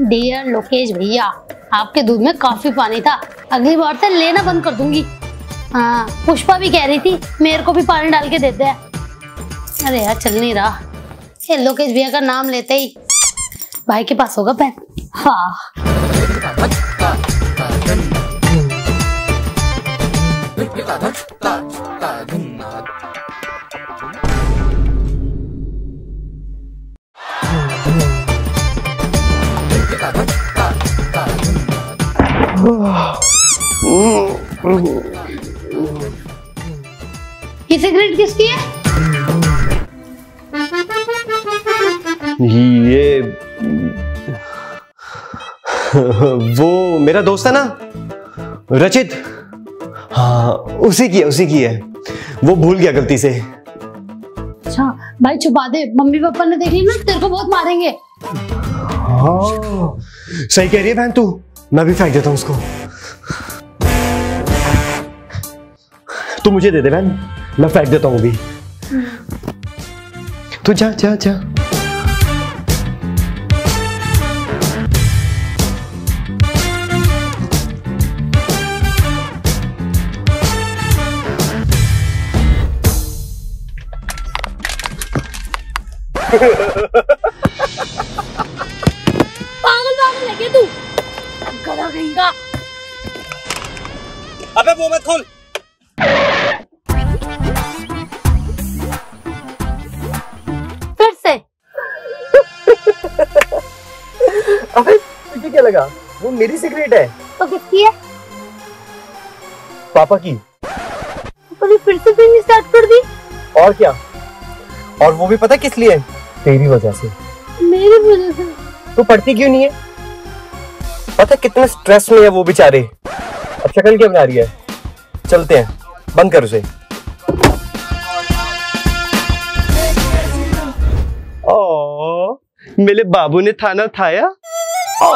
Dear Lokesh भैया, आपके दूध में काफ़ी पानी था। अगली बार से लेना बंद कर दूँगी। हाँ पुष्पा भी कह रही थी, मेरे को भी पानी डाल के देते हैं अरे यार, चल नहीं रहा। ये लोकेश भैया का नाम लेते ही। भाई के पास होगा पेन? हाँ। ये सिगरेट किसकी है? ये वो मेरा दोस्त है ना? रचित। हाँ उसी की है उसी की है। वो भूल गया गलती से। अच्छा भाई छुपा दे। मम्मी पापा ने देख ली ना? तेरे को बहुत मारेंगे। हाँ सही कह रही है बहन तू? मैं भी फेंक देता हूँ उसको। तू मुझे दे दे बहन, मैं फेंक देता हूँ अभी तू जा जा जा। पागल पागल क्या तू? गधा कहीं का अबे वो मत खोल। फिर से। अबे तुझे क्या लगा? वो मेरी सिगरेट है। तो किसकी है? पापा की। तूने फिर से पीनी स्टार्ट कर दी? और क्या? और वो भी पता किस लिए? तेरी वजह से। मेरी वजह से। तू पढ़ती क्यों नहीं है? पता है कितने स्ट्रेस में है वो बेचारे? अब शक्ल क्या बना रही है? चलते हैं। बंद कर उसे। ओ, मेरे बाबू ने खाना खाया ओ,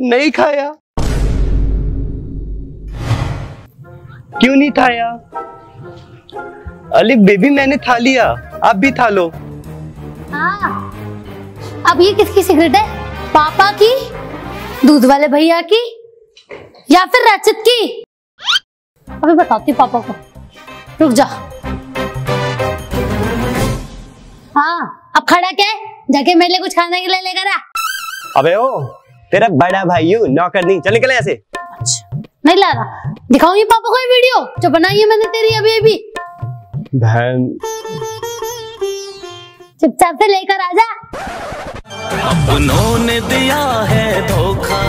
नहीं खाया। क्यों नहीं खाया अली बेबी मैंने खा लिया। आप भी खा लो। हाँ। अब ये किसकी सिगरेट है? पापा की? दूध वाले भैया की? या फिर रचित की? अभी बताती पापा को। रुक जा। हाँ अब खड़ा क्या जाके मेरे लिए कुछ खाने के लिए लेकर आ। अबे ओ तेरा बड़ा भाई हूँ नौकर नहीं चल निकले ऐसे। अच्छा नहीं ला रहा। दिखाऊँगी पापा को ये वीडियो? जो बनाई है मैंने तेरी अभी अभी। बहन। चुपचाप से लेकर आ जा। अपनों ने दिया है धोखा।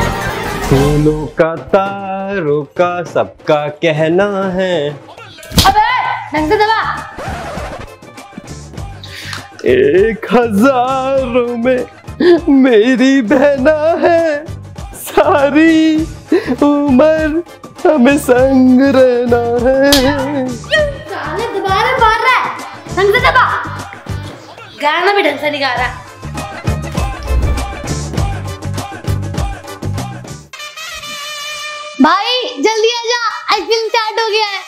फूलों का तारों का सबका कहना है। अबे ढंग से दबा। एक हज़ारों में मेरी बहना है। सारी उम्र हमें संग रहना है। दोबारा मार रहा है। ढंग से दबा। गाना भी ढंग से नहीं गा रहा। जल्दी आ जा आईपीएल स्टार्ट हो गया है।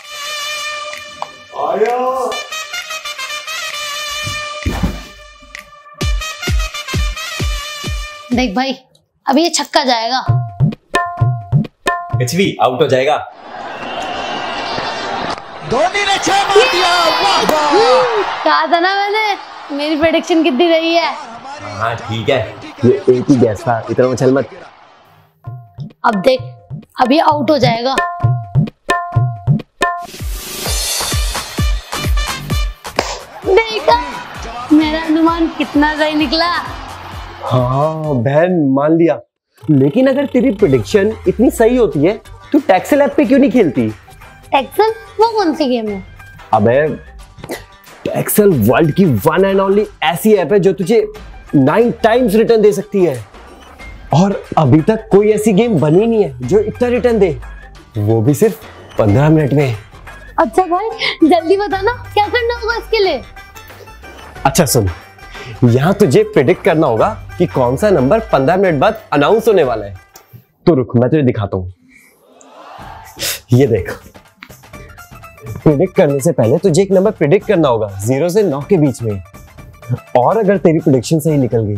देख भाई अभी ये छक्का जाएगा। कुछ भी आउट हो जाएगा। धोनी ने छह मार दिया वाह वाह। कहा था ना मैंने? मेरी प्रेडिक्शन कितनी रही है? हाँ ठीक है। ये एक ही गैस था इतना उछल मत। अब देख अभी आउट हो जाएगा। देखा? मेरा अनुमान कितना सही निकला। हाँ बहन मान लिया। लेकिन अगर तेरी प्रिडिक्शन इतनी सही होती है तू टैक्सल ऐप पे क्यों नहीं खेलती? एक्सल वो कौन सी गेम है? अबे टैक्सल वर्ल्ड की वन एंड ओनली ऐसी ऐप है जो तुझे नाइन टाइम्स रिटर्न दे सकती है। और अभी तक कोई ऐसी गेम बनी नहीं है जो इतना रिटर्न दे। वो भी सिर्फ़ पंद्रह मिनट में। अच्छा भाई जल्दी बताना क्या करना होगा इसके लिए? अच्छा सुन यहाँ तुझे प्रिडिक्ट करना होगा कि कौन सा नंबर पंद्रह मिनट बाद अनाउंस होने वाला है। तो रुक मैं तुझे दिखाता हूँ। ये देख। प्रिडिक्ट करने से पहले तुझे एक नंबर प्रिडिक्ट करना होगा ज़ीरो से नौ के बीच में। और अगर तेरी प्रिडिक्शन सही निकल गई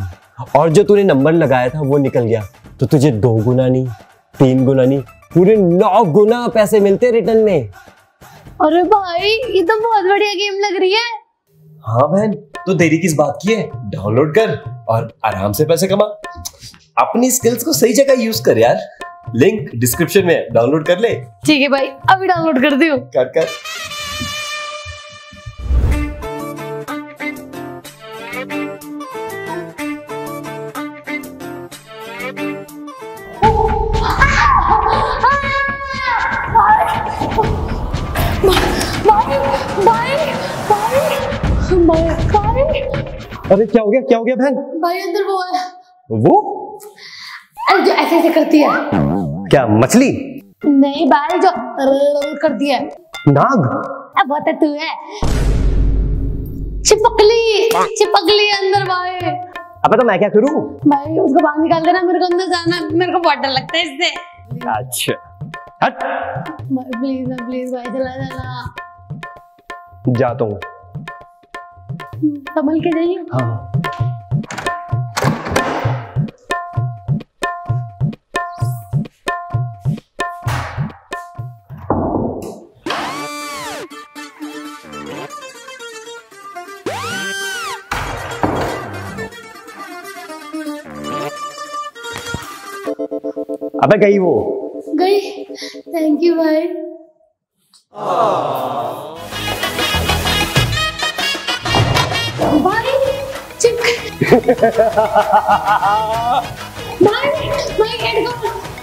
और जो तूने नंबर लगाया था वो निकल गया। तो तुझे दो गुना नहीं तीन गुना नहीं पूरे नौ गुना पैसे मिलते रिटर्न में। अरे भाई ये तो बहुत बढ़िया गेम लग रही है। हाँ बहन तो देरी किस बात की है? डाउनलोड कर और आराम से पैसे कमा। अपनी स्किल्स को सही जगह यूज़ कर यार। लिंक डिस्क्रिप्शन में डाउनलोड कर ले। ठीक है भाई अभी डाउनलोड कर दियो कर कर। अरे क्या हो गया? क्या हो गया बहन? भाई अंदर वो है। वो? अरे जो ऐसे ऐसे करती है। क्या मछली? नहीं भाई जो करती है। नाग? अब बहुत है तू है। चिपकली चिपकली अंदर भाई। अबे तो मैं क्या करूँ? भाई उसको बाहर निकाल देना मेरे को अंदर जाना मेरे को बहुत डर लगता है इससे। अच्छा। हट। प्लीज़ ना प्लीज़ भाई चला जाना जाता हूँ। संभल के जाइए। हाँ। अबे गई वो। गई। थैंक यू भाई भाई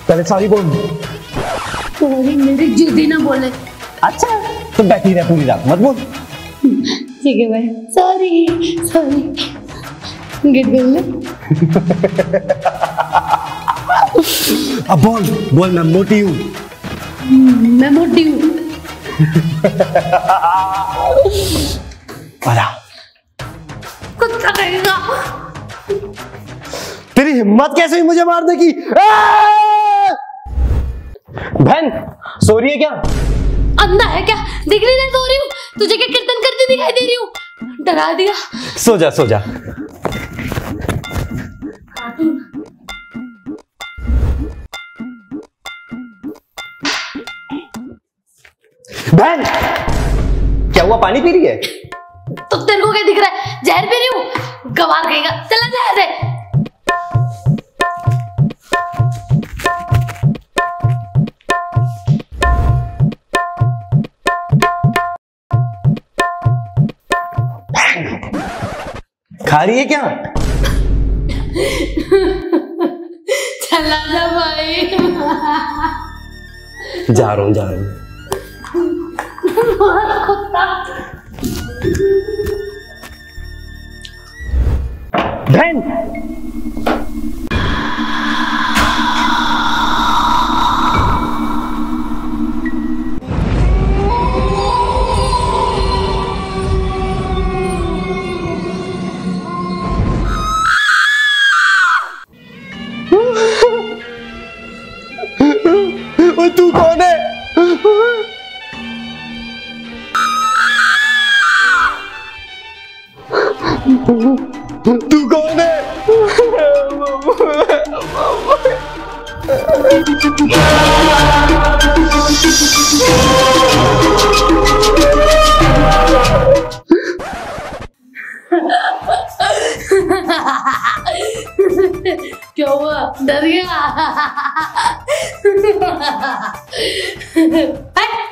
पहले सॉरी बोल। सॉरी मेरी जूती ना बोले। अच्छा तो बैठी रह पूरी रात। मत बोल। ठीक है भाई सॉरी सॉरी गेट खोल अब बोल बोल मैं मोटी हूँ। मैं मोटी हूँ। कुत्ता कहेगा तेरी हिम्मत कैसे हुई मुझे मारने की? बहन सो रही है क्या? अंधा है क्या? दिख रही नहीं सो रही हूँ। तुझे क्या कीर्तन करती दिखाई दे रही हूँ? डरा दिया। सो जा सो जा। बहन क्या हुआ? पानी पी रही है? को क्या दिख रहा है। जहर पी रही हूँ? गवार कहेगा चला जहर ऐसे खा रही है क्या? चला जा भाई। जा रहा हूँ जा रहा हूँ। कुत्ता बहन और तू कौन है तू कौन है क्या हुआ डर गया हट!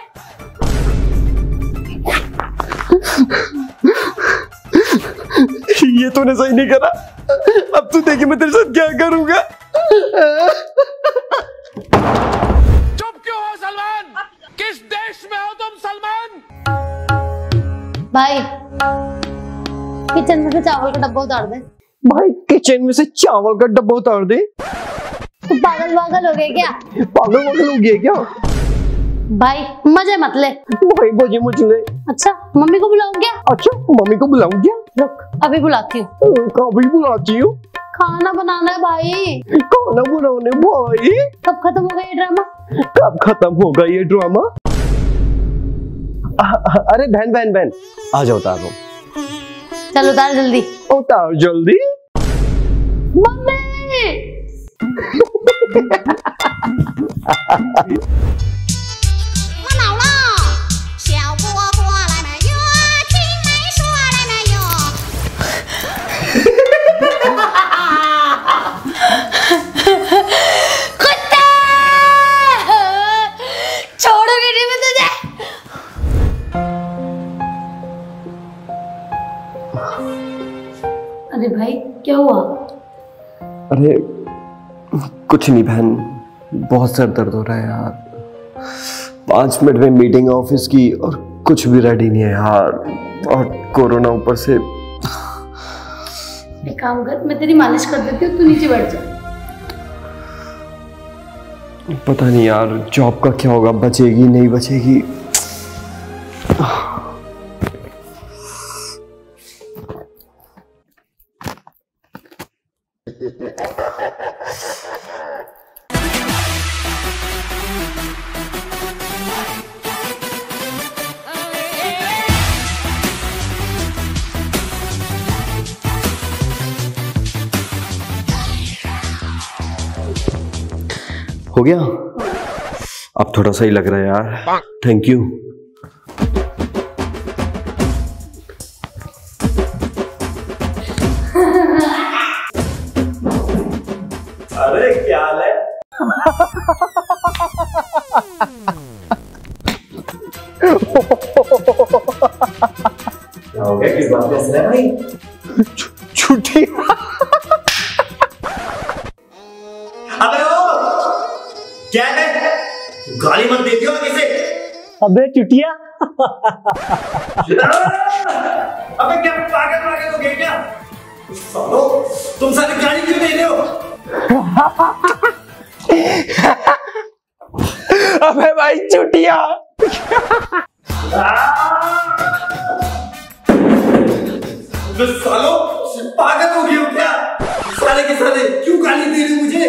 ये तूने सही नहीं करा। अब तू देखी मैं तेरे साथ क्या करूँगा। चुप क्यों हो सलमान? किस देश में हो तुम सलमान? भाई किचन में से चावल का डब्बा उतार दे। भाई किचन में से चावल का डब्बा उतार दे। तू पागल पागल हो गए क्या? पागल वागल हो गया क्या? भाई मज़े मत ले। भाई बजे मुझे अच्छा मम्मी को बुलाऊं क्या? अच्छा मम्मी को बुलाऊं क्या? रुक अभी बुलाती हूँ। कभी बुलाती हूँ? खाना बनाना है भाई। खाना बनाने भाई? कब खत्म होगा ये ड्रामा कब खत्म होगा ये ड्रामा अरे बहन बहन बहन आ जाओ उतार दो। चल उतार जल्दी। उतार जल्दी। मम्मी! कुछ नहीं बहन बहुत सर दर्द हो रहा है यार। पाँच मिनट में मीटिंग ऑफ़िस की और कुछ भी रेडी नहीं है यार। और कोरोना ऊपर से एक काम कर मैं तेरी मालिश कर देती हूँ तू नीचे बैठ जा। पता नहीं यार जॉब का क्या होगा बचेगी नहीं बचेगी। हो गया? अब थोड़ा सही लग रहा है यार। थैंक यू अरे क्या है? क्या हो गया किस बात है भाई? गाली मत देती हो आगे से। अबे चुटिया। अबे क्या पागल पागल हो गए क्या? सालो तुम सारे गाली क्यों दे रहे हो? अबे भाई चुटिया। सालो पागल हो गए हो क्या? साले के साले क्यों गाली दे रहे मुझे?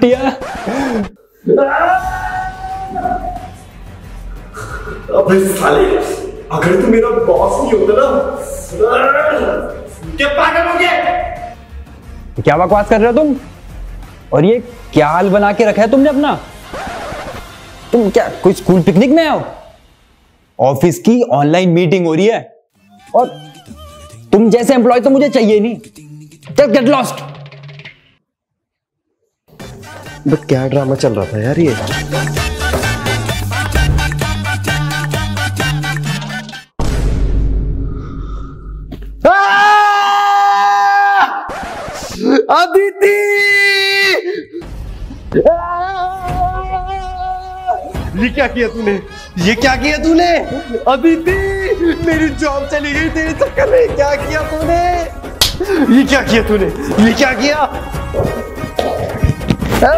चुटिया अबे साले अगर तू मेरा बॉस नहीं होता ना क्या पागल हो गया? क्या बकवास कर रहे हो तुम? और ये क्या हाल बना के रखा है तुमने अपना? तुम क्या कोई स्कूल पिकनिक में आओ? ऑफ़िस की ऑनलाइन मीटिंग हो रही है। और तुम जैसे एम्प्लॉय तो मुझे चाहिए नहीं। जस्ट गेट लॉस्ट बट क्या ड्रामा चल रहा था यार ये? अदिति! ये क्या किया तूने? ये क्या किया तूने? अदिति, मेरी जॉब चली गई, तेरे चक्कर में क्या किया तूने? ये क्या किया तूने? ये क्या किया? हाय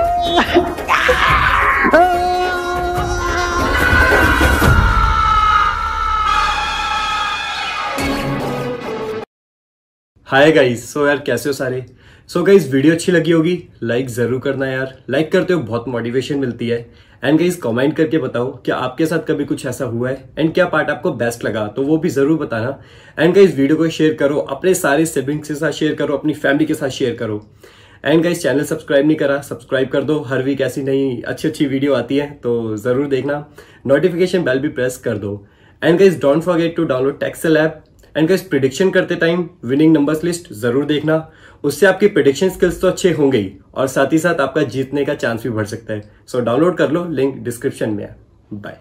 गाइस, सो यार कैसे हो सारे? सो so गाइस, वीडियो अच्छी लगी होगी लाइक ज़रूर करना यार। लाइक करते हो, बहुत मोटिवेशन मिलती है। एंड गाइस कमेंट करके बताओ, क्या आपके साथ कभी कुछ ऐसा हुआ है? एंड क्या पार्ट आपको बेस्ट लगा? तो वो भी ज़रूर बताना। एंड गाइस वीडियो को शेयर करो, अपने सारे सिबलिंग्स के साथ शेयर करो, अपनी फैमिली के साथ शेयर करो। एंड गाइस चैनल सब्सक्राइब नहीं करा सब्सक्राइब कर दो। हर वीक ऐसी नई अच्छी अच्छी वीडियो आती है तो ज़रूर देखना। नोटिफिकेशन बेल भी प्रेस कर दो। And guys don't forget to download Texel app and guys prediction करते टाइम विनिंग नंबर्स लिस्ट ज़रूर देखना। उससे आपकी प्रिडिक्शन स्किल्स तो अच्छे होंगे ही, और साथ ही साथ आपका जीतने का चांस भी बढ़ सकता है। सो डाउनलोड कर लो लिंक डिस्क्रिप्शन में है। बाय